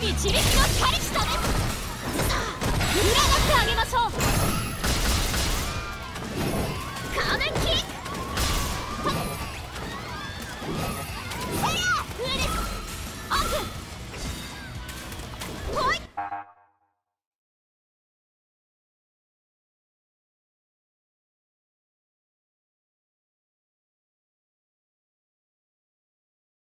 導きの光下です